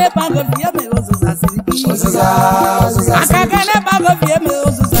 Akakene bago vie me ozuza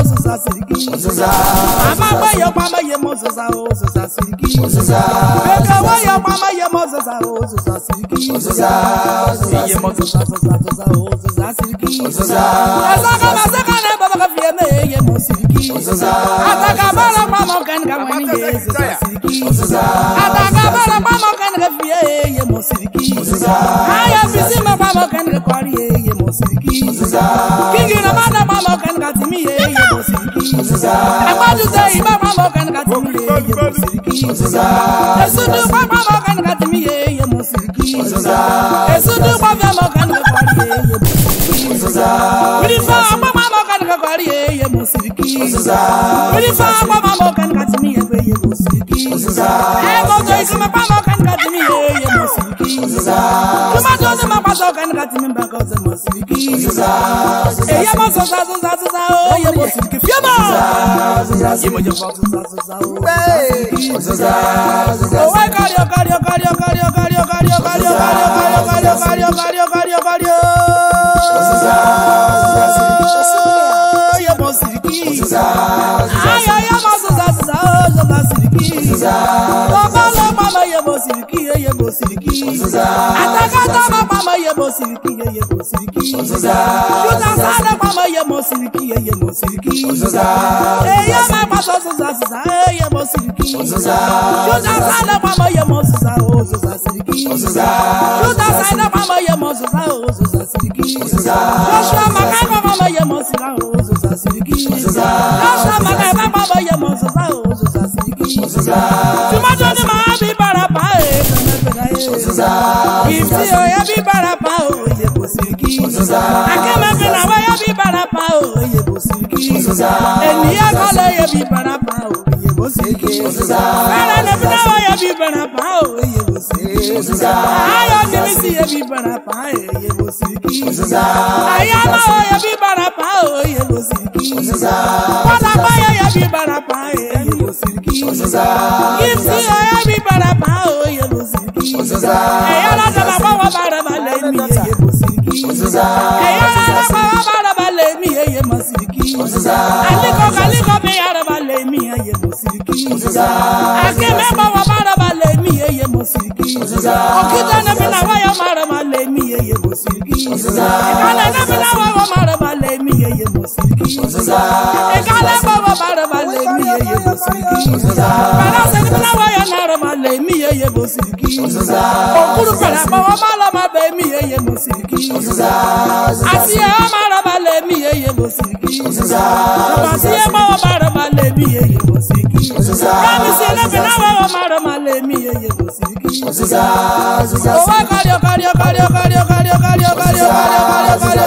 Ozuza Siriki. Ozuza. Mama we yo mama ye mo Ozuza Ozuza Siriki. Ozuza. Mega we yo mama ye mo Ozuza Ozuza Siriki. Ozuza. Ozuza ye mo Ozuza Ozuza Ozuza Siriki. Ozuza. Ozuza masaka ne baba ka fie me ye mo Siriki. Ozuza. Ataka bala kwa mo kan ka wani ye Ozuza Siriki. Ozuza. Ataka bala kwa ka fie ye mo Siriki. Aya bisi me kwa mo kan ka kwari ye mo Siriki. Kingi na bana kwa mo ka timi ye ye mo Siriki. Agbálùdé ìbá bàbá ọ̀gá nígbà tí mi yé yé mú sìrìkì. Èsù dùn bá bàbá ọ̀gá nígbà tí mi yé yé mú sìrìkì. Èsù dùn bá bàbá ọ̀gá nígbà tí mi yé yé mú sìrìkì. Ìrìfà ọ̀pá bàbá ọ̀gá nígbà tí mi yé yé mú sìrìkì. Ìrìfà ọ̀pá bàbá ọ̀gá nígbà tí mi yé yé mú sìrìkì. Ẹ̀gbọ́n tó ìkọ́mọ̀ bàbá ọ̀gá nígbà tí mi yé yé mú sìrìkì. Túmọ̀ tó ń Bosiki Zuza Eye mo Zuza Zuza Zuza o Eye Bosiki Fioma Zuza Zuza Emo je fo Zuza Zuza o Bosiki Zuza Zuza O wa kari o kari o kari o kari o kari o kari o kari o kari o kari o kari o kari o kari o kari o kari o Zuza Zuza Eye Bosiki Zuza Zuza Ayo eye mo Zuza Zuza o Zuza Siriki Zuza Oba lo pa lo eye Bosiki eye Bosiki Zuza Atakata ma mama ye mo siriki ye ye mo siriki. Ozuza. Ozuza sale mama ye mo siriki ye ye mo siriki. Ozuza. Eye ma ma so ozuza ozuza oh, ye ye mo siriki. Ozuza. Ozuza sale mama ye mo ozuza ozuza oh, siriki. Ozuza. Ozuza sale mama ye mo ozuza ozuza oh, siriki. Ozuza. Joshua makano mama ye mo ozuza ozuza siriki. Ozuza. Joshua makano mama ye mo ozuza ozuza siriki. Ozuza. Timothy. Ọ̀ṣunṣà. Ìfí oyè bara pa o, oyè kò sí kí. Ọ̀ṣunṣà. Akẹ́mọ̀kẹ́ làwọn oyè bí barapa o, oyè kò sí kí. Ọ̀ṣunṣà. Ènìyàn kọ́ lọ oyè bí barapa o, oyè kò sí bara Ọ̀ṣunṣà. Bẹ́ẹ̀ni ẹni fún náà oyè bí barapa o, oyè kò sí kí. Ọ̀ṣunṣà. Ayọ̀ ti mi sí bara pa barapa o, oyè kò sí kí. Ọ̀ṣunṣà. Ayọ̀ máa oyè bí barapa o, oyè kò sí kí. Ọ̀ṣunṣà. Bọ́lá bá oyè bí barapa o, oyè kò sí kí. Ọ̀ṣunṣà. Ọ̀ṣùṣà. Ẹ̀yẹ́ rárá pa ọba araba lè mí ẹyẹ mọ̀ sí kí. Ọ̀ṣùṣà. Àlíkọ̀ kàlíkọ̀ mi araba lè mí ẹyẹ mọ̀ sí kí. Ọ̀ṣùṣà. Àkè mẹ́mọ̀ wọ bá araba lè mí ẹyẹ mọ̀ sí kí. Ọ̀ṣùṣà. Òkìtọ́ níbi làwọn yọ mọ araba lè mí ẹyẹ mọ̀ sí kí. Ọ̀ṣùṣà. Ìkàlẹ̀ níbi làwọn yọ mọ araba lè mí ẹyẹ mọ̀ sí kí. Ọ̀ṣùṣà. Ìkàlẹ̀ b Okuru kwara bawa mala ma be mi yeye musiki. Ati e mara ma le mi yeye musiki. Ati e bawa mara ma le mi yeye musiki. Kami se na be na bawa mara ma le mi yeye musiki. Owa kari kari kari kari kari kari kari kari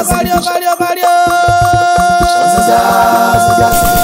kari kari kari kari kari.